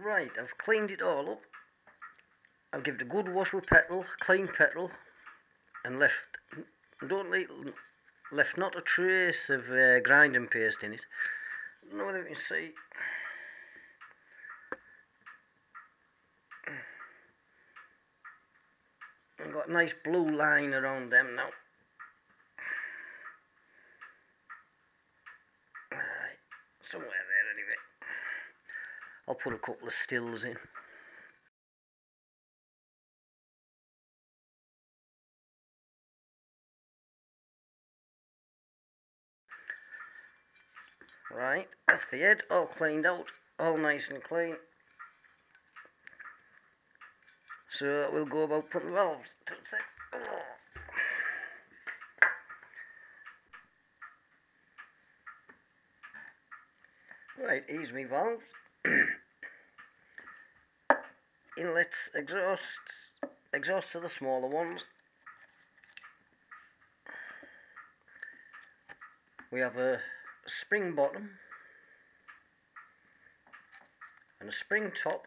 Right, I've cleaned it all up. I've given it a good wash with petrol, clean petrol, and left, don't leave, left not a trace of uh, grinding paste in it. I don't know whether you can see. I've got a nice blue line around them now. Right, somewhere. I'll put a couple of stills in. Right, that's the head, all cleaned out, all nice and clean. So we'll go about putting valves. Six. Oh. Right, ease me valves. Inlets, exhausts, exhausts are the smaller ones. We have a spring bottom and a spring top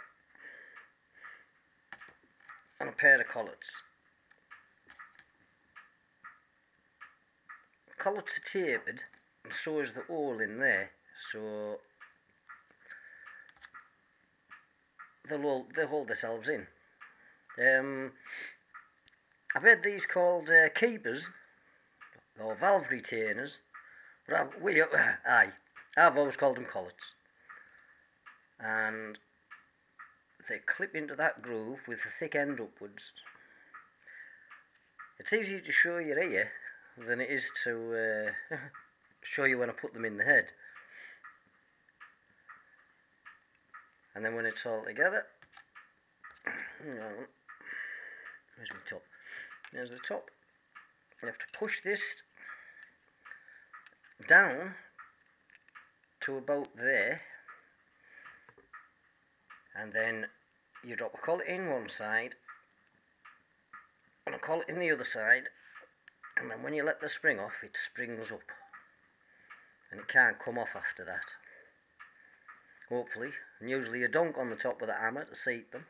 and a pair of collets. Collets are tapered and so is the hole in there so they'll they'll hold themselves in. Um, I've had these called uh, keepers or valve retainers but I've, we, uh, aye, I've always called them collets and they clip into that groove with the thick end upwards. It's easier to show your ear than it is to uh, show you when I put them in the head. And then when it's all together, where's my top? There's the top. You have to push this down to about there and then you drop a collet in one side and a collet in the other side and then when you let the spring off it springs up and it can't come off after that hopefully. And usually a dunk on the top with a hammer to seat them.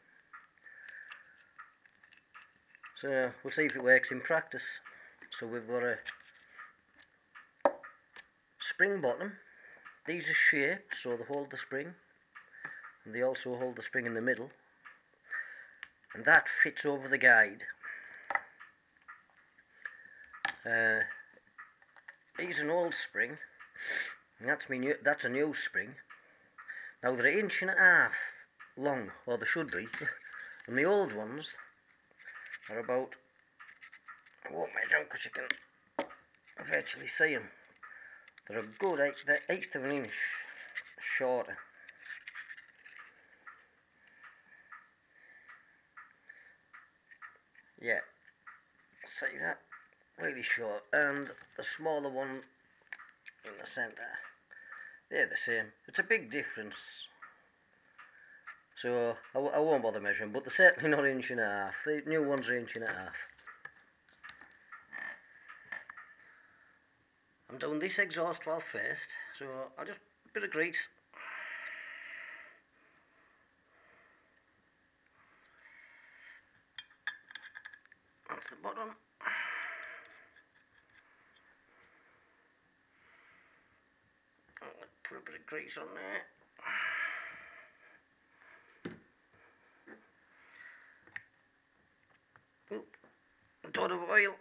So we'll see if it works in practice. So we've got a spring bottom. These are shaped so they hold the spring. And they also hold the spring in the middle. And that fits over the guide. Uh, here's an old spring. That's me new, that's a new spring now they're an inch and a half long or they should be and the old ones are about oh, I won't measure them because you can virtually see them they're a good eighth, they're eighth of an inch shorter. Yeah see that? Really short and the smaller one in the center they're the same. It's a big difference. So I, I won't bother measuring but they're certainly not inch and a half. The new ones are inch and a half. I'm doing this exhaust valve first so I'll just a bit of grease. That's the bottom a bit of grease on there Oop, a dot of oil.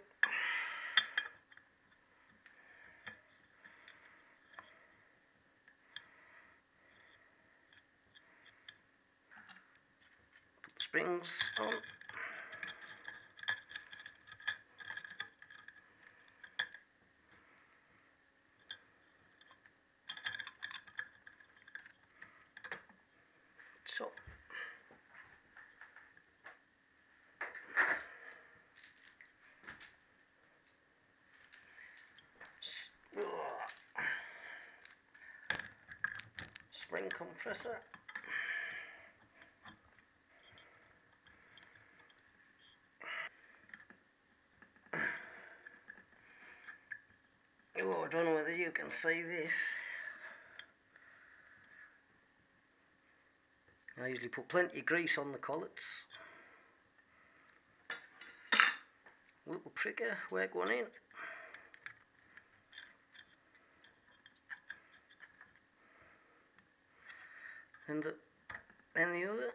Put the springs on Spring compressor. Oh, I don't know whether you can see this. I usually put plenty of grease on the collets. Little pricker, work one in. And the, and the other.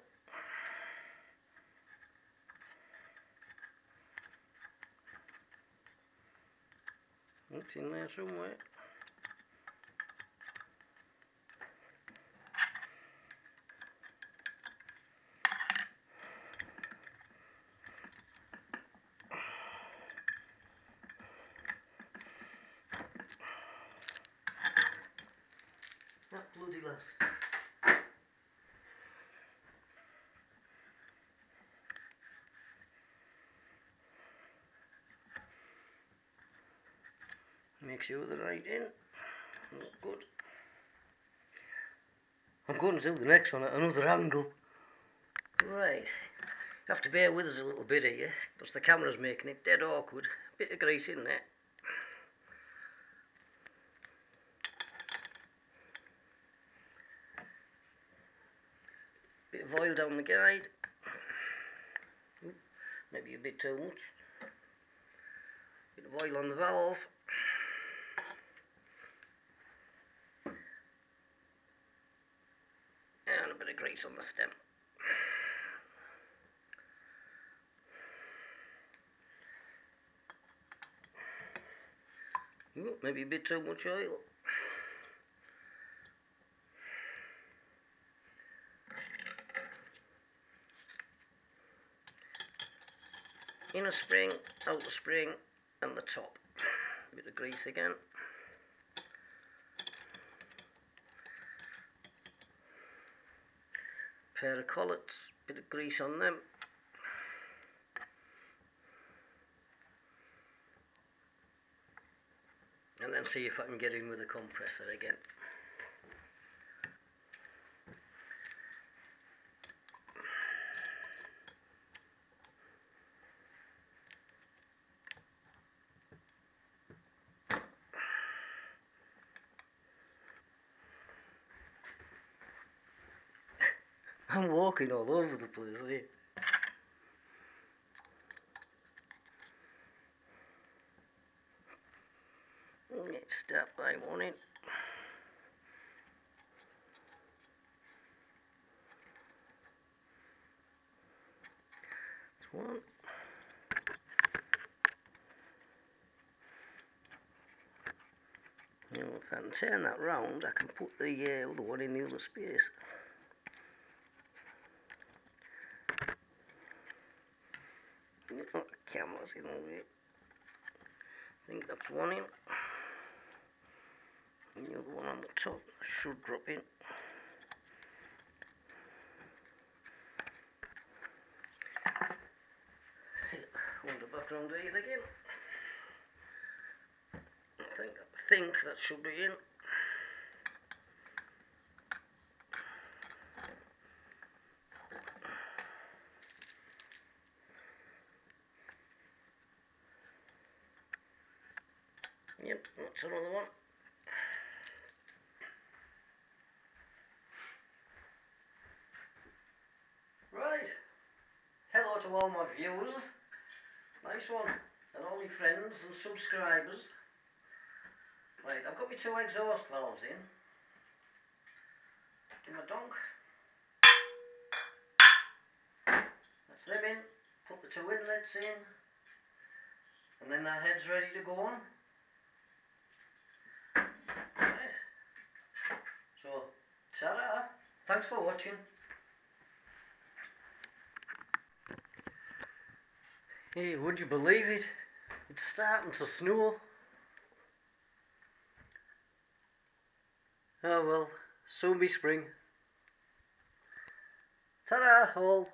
It's in there somewhere. Make sure they're right in. Look good. I'm going to do the next one at another angle. Right. You have to bear with us a little bit here, because the camera's making it dead awkward. Bit of grease in there. Bit of oil down the guide. Maybe a bit too much. Bit of oil on the valve. A on the stem. Ooh, maybe a bit too much oil. Inner spring, outer spring, and the top. Bit of grease again. Pair of collets, bit of grease on them. And then see if I can get in with the compressor again. I'm walking all over the place here. Let's start by one. That's one. Now if I can turn that round, I can put the uh, other one in the other space. Oh, camera's in the way. I think that's one in. And the other one on the top should drop in. Wander back round here again. I think I think that should be in. Yep, that's another one. Right. Hello to all my viewers. Nice one. And all my friends and subscribers. Right, I've got my two exhaust valves in. Give a donk. That's them in. Put the two inlets in. And then that head's ready to go on. Right. So, ta-da. Thanks for watching. Hey, would you believe it? It's starting to snow. Oh well, soon be spring. Ta-da, all.